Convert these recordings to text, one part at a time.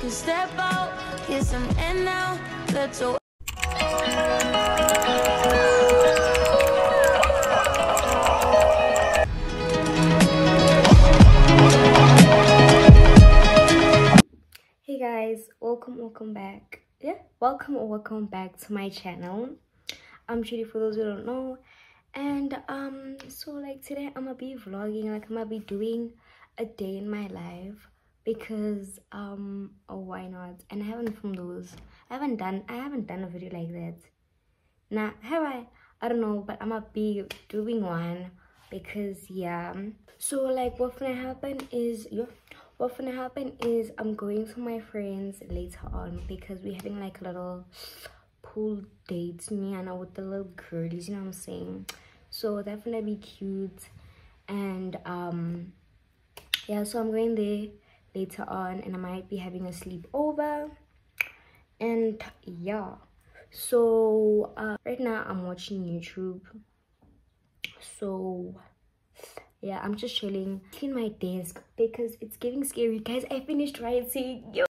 can step out. Yes, I'm in now. Let's go. hey guys welcome welcome back yeah welcome or welcome back to my channel i'm Trudy for those who don't know and um so like today i'm gonna be vlogging like i'm gonna be doing a day in my life because um oh why not? And i haven't filmed those i haven't done i haven't done a video like that. Now have i? I don't know but i'm gonna be doing one because yeah. So like what's gonna happen is yeah what's gonna happen is i'm going to my friends later on because we're having like a little pool date me and with the little girlies you know what i'm saying? So that's gonna be cute. And um yeah so i'm going there later on and i might be having a sleepover. And yeah. So uh, right now i'm watching youtube. So yeah i'm just chilling clean my desk because it's getting scary. Guys i finished writing Yo.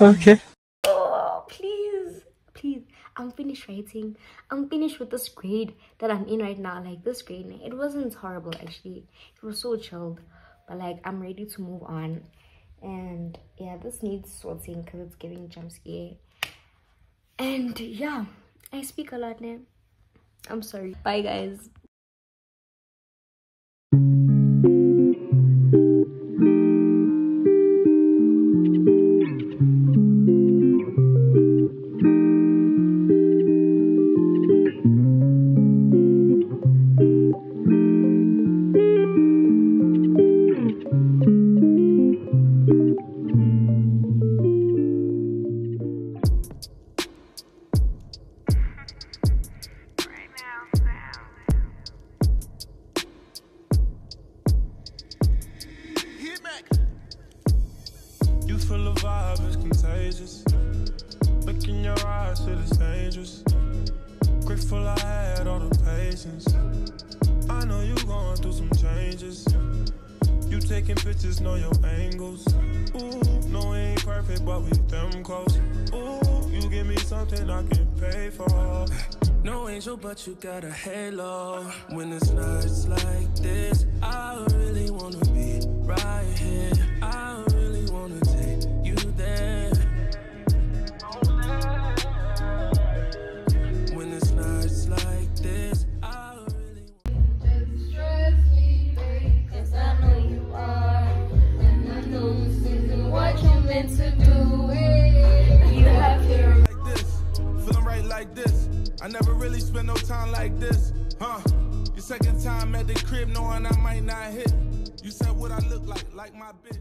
Okay. oh please please. I'm finished writing. I'm finished with this grade that i'm in right now like this grade. It wasn't horrible actually. It was so chilled but like i'm ready to move on. And yeah this needs sorting because it's giving jump scare. And yeah i speak a lot now i'm sorry. Bye guys You feel the vibe is contagious. Look in your eyes, feel it's dangerous. Grateful I had all the patience. I know you going through some changes. You taking pictures, know your angles. Ooh, no, we ain't perfect, but we them close. Ooh, you give me something I can pay for. No angel, but you got a halo. When it's nights like like this. I never really spent no time like this, huh? Your second time at the crib, knowing I might not hit. You said what I look like, like my bitch.